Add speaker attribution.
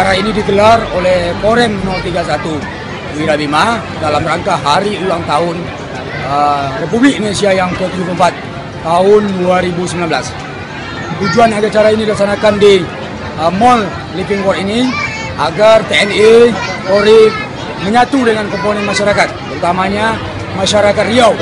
Speaker 1: Acara ini digelar oleh Korem 031 Wirabima dalam rangka hari ulang tahun uh, Republik Indonesia yang ke-74 tahun 2019. Tujuan acara ini dilaksanakan di uh, Mall Living World ini agar TNI, Polri menyatu dengan komponen masyarakat, terutamanya masyarakat Riau.